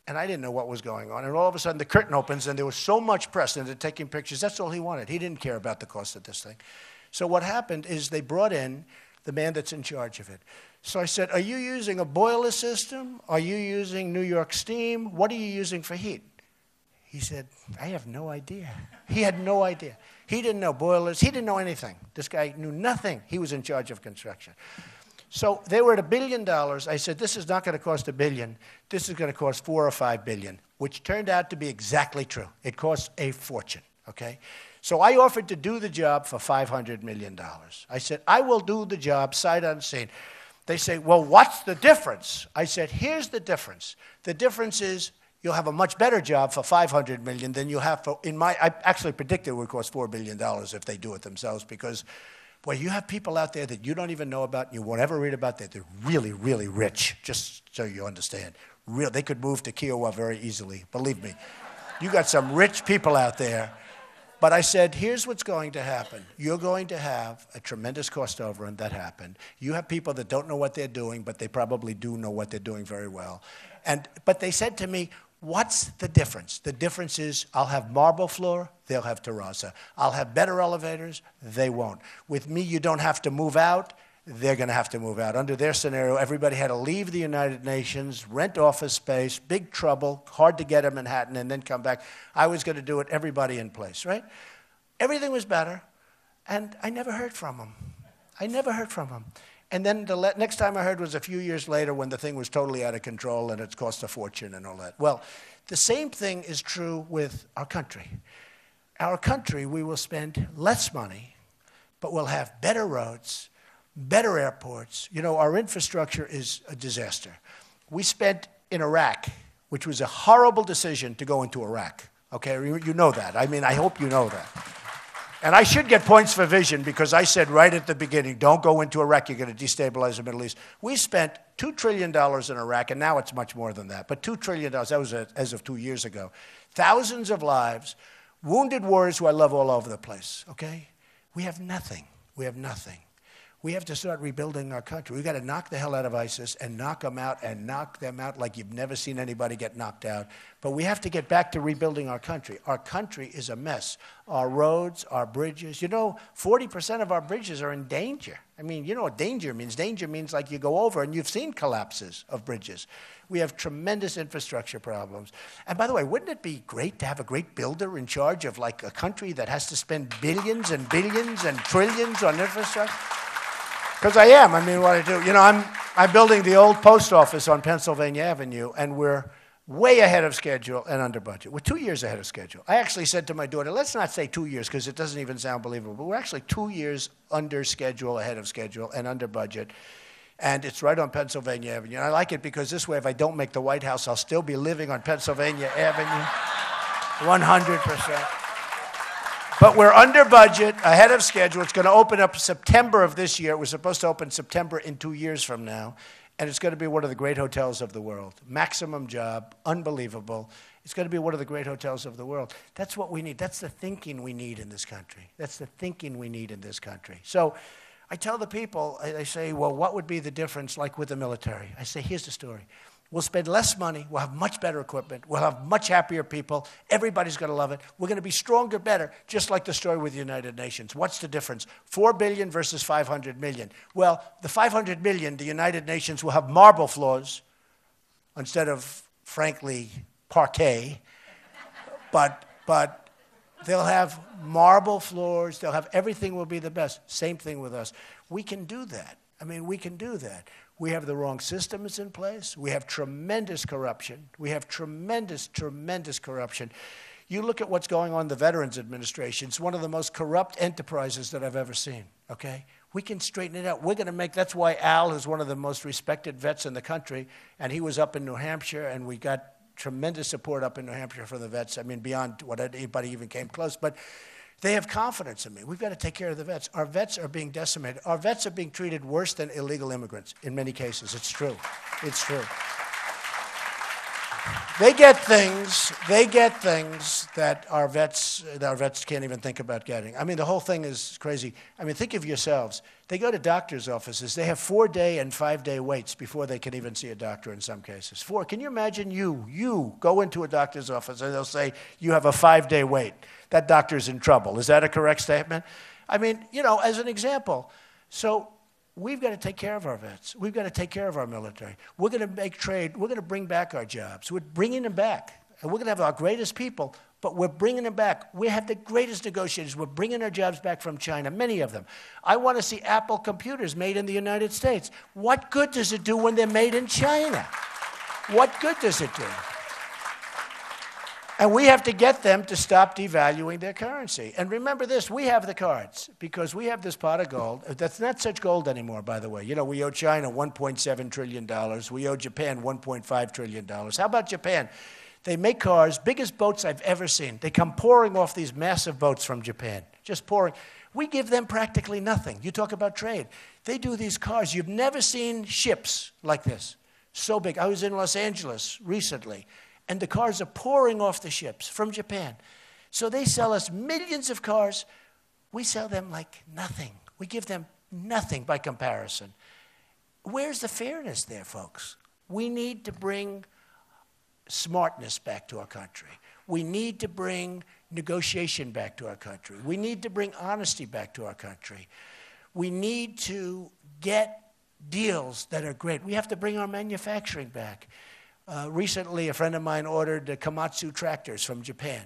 and I didn't know what was going on. And all of a sudden, the curtain opens, and there was so much press, and they're taking pictures. That's all he wanted. He didn't care about the cost of this thing. So what happened is they brought in the man that's in charge of it. So I said, Are you using a boiler system? Are you using New York steam? What are you using for heat? He said, I have no idea. He had no idea. He didn't know boilers. He didn't know anything. This guy knew nothing. He was in charge of construction. So they were at a billion dollars. I said, this is not going to cost a billion. This is going to cost four or five billion, which turned out to be exactly true. It cost a fortune, okay? So I offered to do the job for $500 million. I said, I will do the job sight unseen. They say, well, what's the difference? I said, here's the difference. The difference is you'll have a much better job for 500 million than you'll have for, in my, I actually predicted it would cost $4 billion if they do it themselves because Boy, you have people out there that you don't even know about, and you won't ever read about that. They're really, really rich, just so you understand. Real, they could move to Kiawah very easily, believe me. You got some rich people out there. But I said, here's what's going to happen. You're going to have a tremendous cost overrun that happened. You have people that don't know what they're doing, but they probably do know what they're doing very well. And, but they said to me, What's the difference? The difference is I'll have marble floor, they'll have terrazzo. I'll have better elevators, they won't. With me, you don't have to move out, they're going to have to move out. Under their scenario, everybody had to leave the United Nations, rent office space, big trouble, hard to get in Manhattan, and then come back. I was going to do it, everybody in place, right? Everything was better, and I never heard from them. I never heard from them. And then the next time I heard was a few years later when the thing was totally out of control and it's cost a fortune and all that. Well, the same thing is true with our country. Our country, we will spend less money but we'll have better roads, better airports. You know, our infrastructure is a disaster. We spent in Iraq, which was a horrible decision to go into Iraq. Okay, you know that. I mean, I hope you know that. And I should get points for vision because I said right at the beginning, don't go into Iraq, you're going to destabilize the Middle East. We spent $2 trillion in Iraq, and now it's much more than that, but $2 trillion, that was as of two years ago. Thousands of lives, wounded warriors who I love all over the place, okay? We have nothing. We have nothing we have to start rebuilding our country. We've got to knock the hell out of ISIS and knock them out and knock them out like you've never seen anybody get knocked out. But we have to get back to rebuilding our country. Our country is a mess. Our roads, our bridges. You know, 40% of our bridges are in danger. I mean, you know what danger means? Danger means like you go over and you've seen collapses of bridges. We have tremendous infrastructure problems. And by the way, wouldn't it be great to have a great builder in charge of like a country that has to spend billions and billions and trillions on infrastructure? Because I am. I mean, what I do. You know, I'm, I'm building the old post office on Pennsylvania Avenue, and we're way ahead of schedule and under budget. We're two years ahead of schedule. I actually said to my daughter, let's not say two years because it doesn't even sound believable, but we're actually two years under schedule, ahead of schedule, and under budget. And it's right on Pennsylvania Avenue. And I like it because this way, if I don't make the White House, I'll still be living on Pennsylvania Avenue [laughs] 100%. But we're under budget, ahead of schedule. It's going to open up September of this year. It was supposed to open September in two years from now. And it's going to be one of the great hotels of the world. Maximum job, unbelievable. It's going to be one of the great hotels of the world. That's what we need. That's the thinking we need in this country. That's the thinking we need in this country. So I tell the people, I say, well, what would be the difference like with the military? I say, here's the story. We'll spend less money. We'll have much better equipment. We'll have much happier people. Everybody's going to love it. We're going to be stronger, better, just like the story with the United Nations. What's the difference? 4 billion versus 500 million. Well, the 500 million, the United Nations will have marble floors instead of, frankly, parquet. But, but they'll have marble floors. They'll have everything will be the best. Same thing with us. We can do that. I mean, we can do that. We have the wrong systems in place. We have tremendous corruption. We have tremendous, tremendous corruption. You look at what's going on in the Veterans Administration, it's one of the most corrupt enterprises that I've ever seen, okay? We can straighten it out. We're going to make, that's why Al is one of the most respected vets in the country, and he was up in New Hampshire, and we got tremendous support up in New Hampshire for the vets. I mean, beyond what anybody even came close. But they have confidence in me. We've got to take care of the vets. Our vets are being decimated. Our vets are being treated worse than illegal immigrants in many cases. It's true. It's true. They get things, they get things that our vets, that our vets can't even think about getting. I mean, the whole thing is crazy. I mean, think of yourselves. They go to doctor's offices. They have four day and five day waits before they can even see a doctor in some cases. Four. Can you imagine you, you go into a doctor's office and they'll say you have a five day wait? that doctor's in trouble. Is that a correct statement? I mean, you know, as an example. So we've got to take care of our vets. We've got to take care of our military. We're going to make trade. We're going to bring back our jobs. We're bringing them back. And we're going to have our greatest people, but we're bringing them back. We have the greatest negotiators. We're bringing our jobs back from China, many of them. I want to see Apple computers made in the United States. What good does it do when they're made in China? What good does it do? And we have to get them to stop devaluing their currency. And remember this we have the cards because we have this pot of gold. That's not such gold anymore, by the way. You know, we owe China $1.7 trillion, we owe Japan $1.5 trillion. How about Japan? They make cars, biggest boats I've ever seen. They come pouring off these massive boats from Japan, just pouring. We give them practically nothing. You talk about trade. They do these cars. You've never seen ships like this, so big. I was in Los Angeles recently and the cars are pouring off the ships from Japan. So they sell us millions of cars. We sell them like nothing. We give them nothing by comparison. Where's the fairness there, folks? We need to bring smartness back to our country. We need to bring negotiation back to our country. We need to bring honesty back to our country. We need to get deals that are great. We have to bring our manufacturing back. Uh, recently, a friend of mine ordered uh, Komatsu tractors from Japan.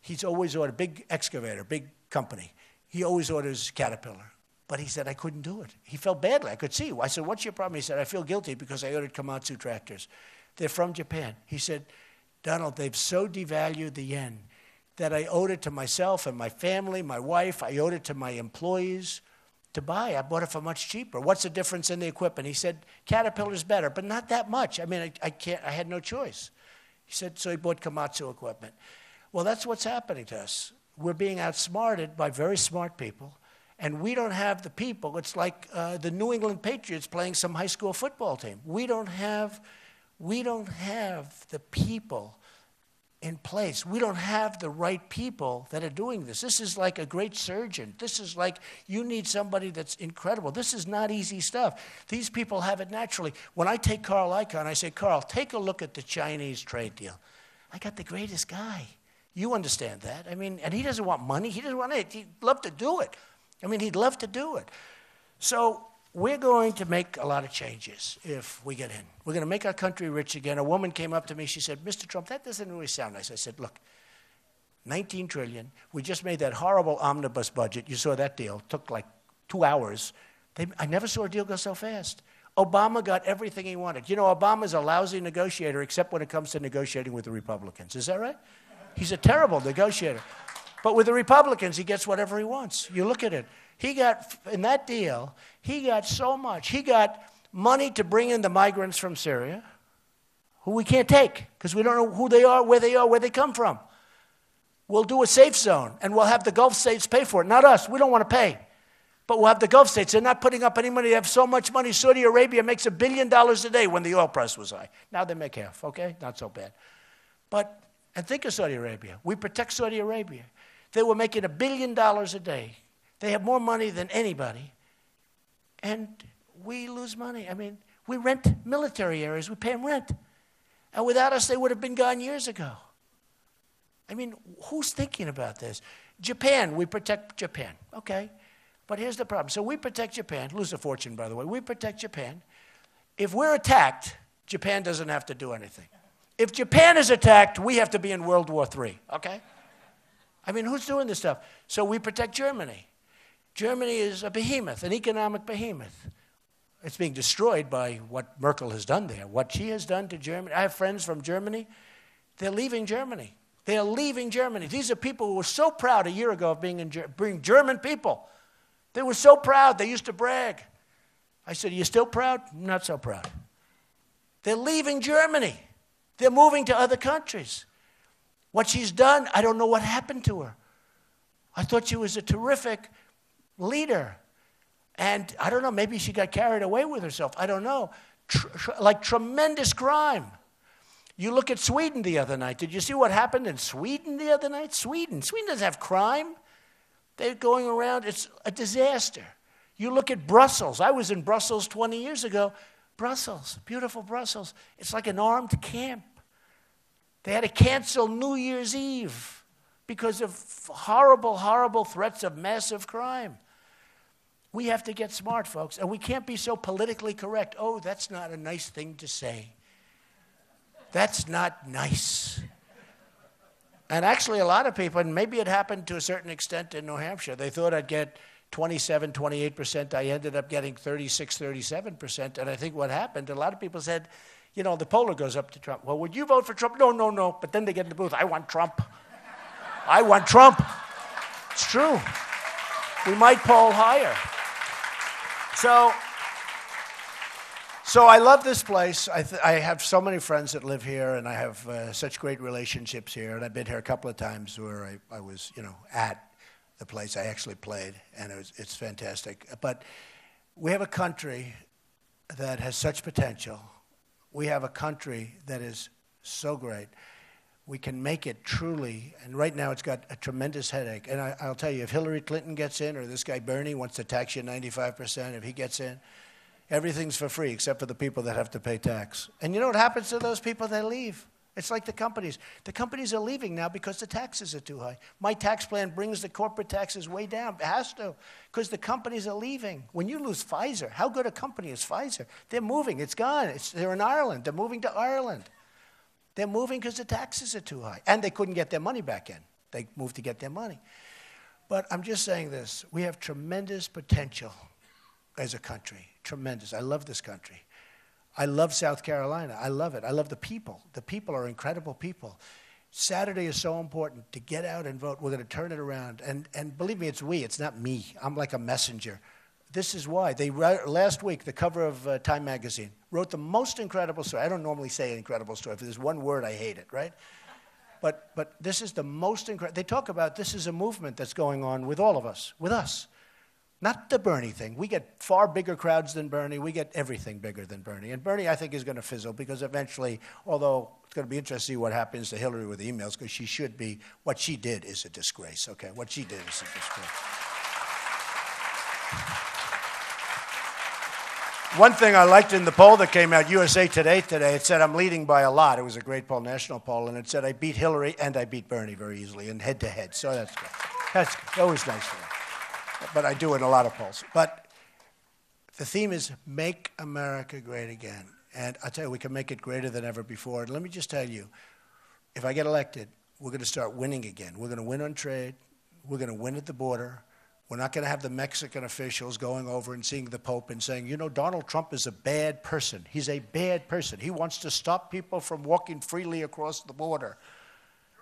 He's always ordered big excavator, big company. He always orders Caterpillar. But he said, I couldn't do it. He felt badly. I could see. I said, What's your problem? He said, I feel guilty because I ordered Komatsu tractors. They're from Japan. He said, Donald, they've so devalued the yen that I owed it to myself and my family, my wife. I owed it to my employees. To buy. I bought it for much cheaper. What's the difference in the equipment? He said, Caterpillar's better, but not that much. I mean, I, I can't, I had no choice. He said, so he bought Komatsu equipment. Well, that's what's happening to us. We're being outsmarted by very smart people, and we don't have the people. It's like uh, the New England Patriots playing some high school football team. We don't have, we don't have the people in place. We don't have the right people that are doing this. This is like a great surgeon. This is like you need somebody that's incredible. This is not easy stuff. These people have it naturally. When I take Carl Icahn, I say, Carl, take a look at the Chinese trade deal. I got the greatest guy. You understand that. I mean, and he doesn't want money. He doesn't want it. He'd love to do it. I mean, he'd love to do it. So we're going to make a lot of changes if we get in. We're going to make our country rich again. A woman came up to me. She said, Mr. Trump, that doesn't really sound nice. I said, look, 19 trillion. We just made that horrible omnibus budget. You saw that deal. It took like two hours. They, I never saw a deal go so fast. Obama got everything he wanted. You know, Obama's a lousy negotiator except when it comes to negotiating with the Republicans. Is that right? He's a terrible negotiator. But with the Republicans, he gets whatever he wants. You look at it. He got, in that deal, he got so much. He got money to bring in the migrants from Syria, who we can't take because we don't know who they are, where they are, where they come from. We'll do a safe zone and we'll have the Gulf states pay for it. Not us. We don't want to pay. But we'll have the Gulf states. They're not putting up any money. They have so much money. Saudi Arabia makes a billion dollars a day when the oil price was high. Now they make half, okay? Not so bad. But, and think of Saudi Arabia. We protect Saudi Arabia. They were making a billion dollars a day. They have more money than anybody. And we lose money. I mean, we rent military areas, we pay them rent. And without us, they would have been gone years ago. I mean, who's thinking about this? Japan, we protect Japan. Okay. But here's the problem. So we protect Japan, lose a fortune, by the way. We protect Japan. If we're attacked, Japan doesn't have to do anything. If Japan is attacked, we have to be in World War III, okay? I mean, who's doing this stuff? So we protect Germany. Germany is a behemoth, an economic behemoth. It's being destroyed by what Merkel has done there, what she has done to Germany. I have friends from Germany. They're leaving Germany. They're leaving Germany. These are people who were so proud a year ago of being, in, being German people. They were so proud. They used to brag. I said, Are you still proud? Not so proud. They're leaving Germany. They're moving to other countries. What she's done, I don't know what happened to her. I thought she was a terrific leader. And I don't know, maybe she got carried away with herself. I don't know. Tr- tr- like tremendous crime. You look at Sweden the other night. Did you see what happened in Sweden the other night? Sweden. Sweden doesn't have crime. They're going around, it's a disaster. You look at Brussels. I was in Brussels 20 years ago. Brussels, beautiful Brussels. It's like an armed camp. They had to cancel New Year's Eve because of horrible, horrible threats of massive crime. We have to get smart, folks, and we can't be so politically correct. Oh, that's not a nice thing to say. That's not nice. And actually, a lot of people, and maybe it happened to a certain extent in New Hampshire, they thought I'd get 27, 28%. I ended up getting 36, 37%. And I think what happened, a lot of people said, you know, the poller goes up to Trump. Well, would you vote for Trump? No, no, no. But then they get in the booth. I want Trump. I want Trump. It's true. We might poll higher. So, so I love this place. I, th- I have so many friends that live here, and I have uh, such great relationships here. And I've been here a couple of times where I, I was, you know, at the place. I actually played, and it was, it's fantastic. But we have a country that has such potential. We have a country that is so great we can make it truly. And right now, it's got a tremendous headache. And I, will tell you, if Hillary Clinton gets in, or this guy Bernie wants to tax you 95%, if he gets in, everything's for free except for the people that have to pay tax. And you know what happens to those people that leave? It's like the companies. The companies are leaving now because the taxes are too high. My tax plan brings the corporate taxes way down. It has to, because the companies are leaving. When you lose Pfizer, how good a company is Pfizer? They're moving. It's gone. It's, they're in Ireland. They're moving to Ireland. They're moving because the taxes are too high. And they couldn't get their money back in. They moved to get their money. But I'm just saying this we have tremendous potential as a country. Tremendous. I love this country. I love South Carolina. I love it. I love the people. The people are incredible people. Saturday is so important to get out and vote. We're going to turn it around. And, and believe me, it's we, it's not me. I'm like a messenger. This is why. They last week, the cover of uh, Time magazine wrote the most incredible story. I don't normally say incredible story. If there's one word, I hate it, right? But, but this is the most incredible. They talk about this is a movement that's going on with all of us, with us. Not the Bernie thing. We get far bigger crowds than Bernie. We get everything bigger than Bernie. And Bernie, I think, is going to fizzle because eventually, although it's going to be interesting to see what happens to Hillary with the emails, because she should be, what she did is a disgrace, okay? What she did is a disgrace. One thing I liked in the poll that came out, USA Today today, it said I'm leading by a lot. It was a great poll, national poll, and it said I beat Hillary and I beat Bernie very easily and head to head. So that's good. That's always nice for me but I do it in a lot of polls. But the theme is Make America Great Again. And I tell you, we can make it greater than ever before. And let me just tell you, if I get elected, we're going to start winning again. We're going to win on trade. We're going to win at the border. We're not going to have the Mexican officials going over and seeing the Pope and saying, you know, Donald Trump is a bad person. He's a bad person. He wants to stop people from walking freely across the border.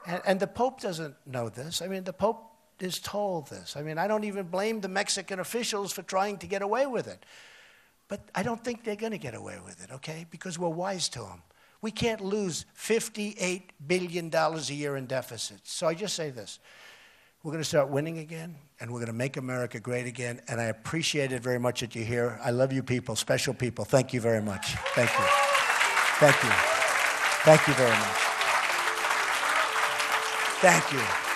And, and the Pope doesn't know this. I mean, the Pope is told this. I mean, I don't even blame the Mexican officials for trying to get away with it. But I don't think they're going to get away with it, okay? Because we're wise to them. We can't lose $58 billion a year in deficits. So I just say this. We're going to start winning again, and we're going to make America great again. And I appreciate it very much that you're here. I love you people, special people. Thank you very much. Thank you. Thank you. Thank you very much. Thank you.